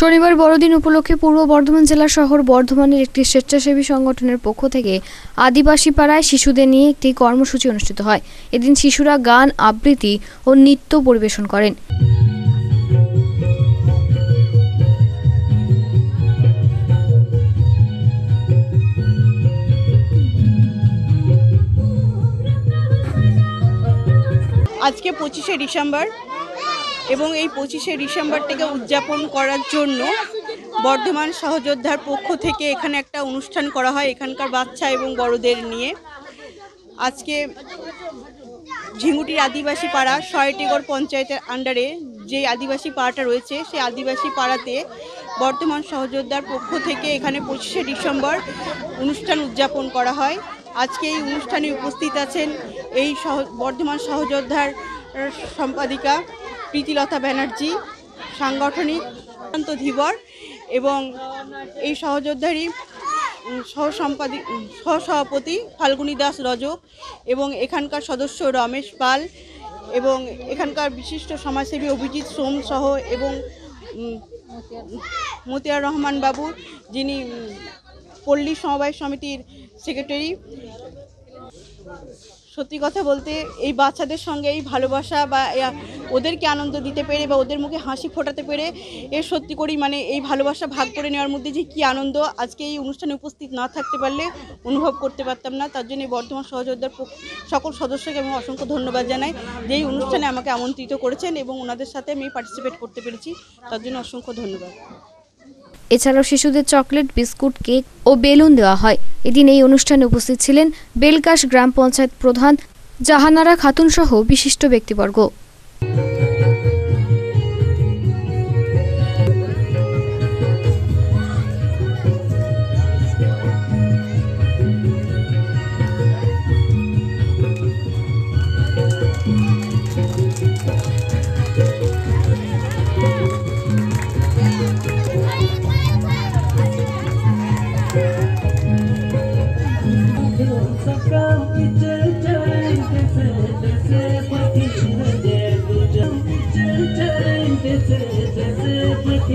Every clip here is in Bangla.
শনিবার বড়দিন উপলক্ষে পূর্ব বর্ধমান জেলা শহর বর্ধমানের একটি স্বেচ্ছাসেবী সংগঠনের পক্ষ থেকে আদিবাসী পাড়ায় শিশুদের নিয়ে একটি কর্মসূচি অনুষ্ঠিত হয়। এদিন শিশুরা গান, আবৃত্তি ও নৃত্য পরিবেশন করেন। আজকে পঁচিশে ডিসেম্বর এবং এই পঁচিশে ডিসেম্বরটাকে উদযাপন করার জন্য বর্ধমান সহযোদ্ধার পক্ষ থেকে এখানে একটা অনুষ্ঠান করা হয় এখানকার বাচ্চা এবং বড়দের নিয়ে। আজকে ঝিঙ্গুটির আদিবাসী পাড়া শয়টিগড় পঞ্চায়েতের আন্ডারে যে আদিবাসী পাড়াটা রয়েছে, সেই আদিবাসী পাড়াতে বর্ধমান সহযোদ্ধার পক্ষ থেকে এখানে পঁচিশে ডিসেম্বর অনুষ্ঠান উদযাপন করা হয়। আজকে এই অনুষ্ঠানে উপস্থিত আছেন এই সহ, বর্ধমান সহযোদ্ধার সম্পাদিকা প্রীতিলতা ব্যানার্জি সাংগঠনিক শান্ত ধীবর এবং এই সহসম্পাদি উম, সহসভাপতি ফাল্গুনী দাস রজক এবং এখানকার সদস্য রমেশ পাল এবং এখানকার বিশিষ্ট সমাজসেবী অভিজিৎ সোম সহ এবং মতিয়ার রহমান বাবু যিনি পল্লী সমবায় সমিতির সেক্রেটারি। সত্যি কথা বলতে এই বাচ্চাদের সঙ্গে এই ভালোবাসা বা ওদেরকে আনন্দ দিতে পেরে বা ওদের মুখে হাসি ফোটাতে পেরে এর সত্যি করেই মানে এই ভালোবাসা ভাগ করে নেওয়ার মধ্যে যে কী আনন্দ, আজকে এই অনুষ্ঠানে উপস্থিত না থাকতে পারলে অনুভব করতে পারতাম না। তার জন্য এই বর্তমান সহযোদ্ধার সকল সদস্যকে আমি অসংখ্য ধন্যবাদ জানাই যে এই অনুষ্ঠানে আমাকে আমন্ত্রিত করেছেন এবং ওনাদের সাথে আমি পার্টিসিপেট করতে পেরেছি। তার জন্য অসংখ্য ধন্যবাদ। এছাড়াও শিশুদের চকলেট, বিস্কুট, কেক ও বেলুন দেওয়া হয়। এদিন এই অনুষ্ঠানে উপস্থিত ছিলেন বেলকাশ গ্রাম পঞ্চায়েত প্রধান জাহানারা খাতুন সহ বিশিষ্ট ব্যক্তিবর্গ। আজকে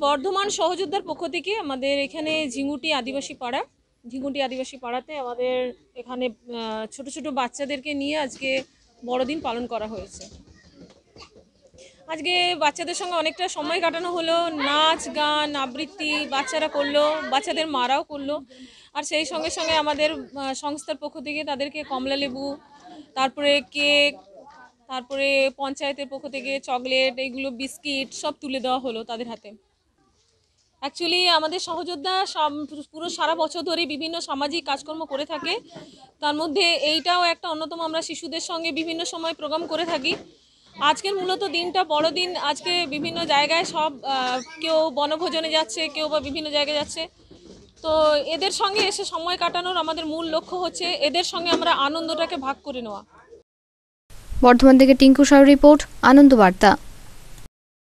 বর্ধমান সহযোদ্ধার পক্ষ থেকে আমাদের এখানে ঝিঙ্গুটি আদিবাসী পাড়া, ঝিঙ্গুটি আদিবাসী পাড়াতে আমাদের এখানে ছোট ছোট বাচ্চাদেরকে নিয়ে আজকে বড়দিন পালন করা হয়েছে। আজকে বাচ্চাদের সঙ্গে অনেকটা সময় কাটানো হলো, নাচ, গান, আবৃত্তি বাচ্চারা করল, বাচ্চাদের মারাও করল। আর সেই সঙ্গে সঙ্গে আমাদের সংস্থার পক্ষ থেকে তাদেরকে কমলা লেবু, তারপরে কেক, তারপরে পঞ্চায়েতের পক্ষ থেকে চকলেট এইগুলো বিস্কিট সব তুলে দেওয়া হলো তাদের হাতে। অ্যাকচুয়ালি আমাদের সহযোদ্ধা পুরো সারা বছর ধরে বিভিন্ন সামাজিক কাজকর্ম করে থাকে। তার মধ্যে এইটাও একটা অন্যতম। আমরা শিশুদের সঙ্গে বিভিন্ন সময় প্রোগ্রাম করে থাকি। আজকের মূলত দিনটা, বড়দিন, আজকে বিভিন্ন জায়গায় সব কেউ বনভোজনে যাচ্ছে, কেউ বা বিভিন্ন জায়গায় যাচ্ছে। তো এদের সঙ্গে এসে সময় কাটানোর আমাদের মূল লক্ষ্য হচ্ছে এদের সঙ্গে আমরা আনন্দটাকে ভাগ করে নেওয়া। বর্ধমান থেকে টিঙ্কু সাউ রিপোর্ট আনন্দ বার্তা